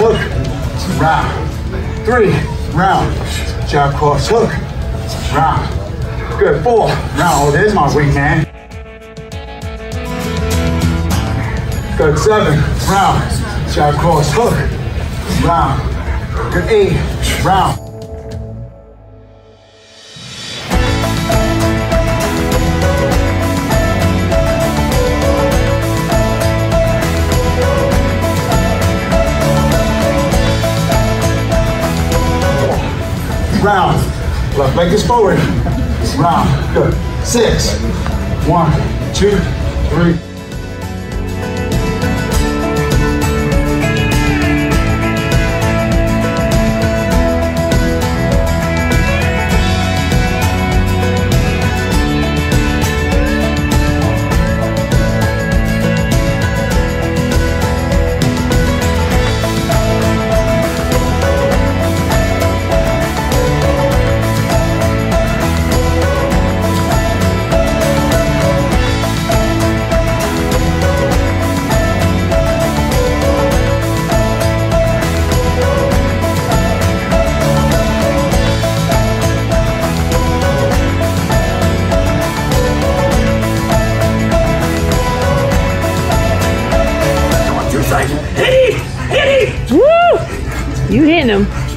hook, round. Three, round. Jab, cross, hook, round. Good, four, round. Oh, there's my wingman. Good, seven, round. Jab, cross, hook, round. Good, eight, round. Round. Left leg is forward. Round. Good. Six. One, two, three. You hitting him.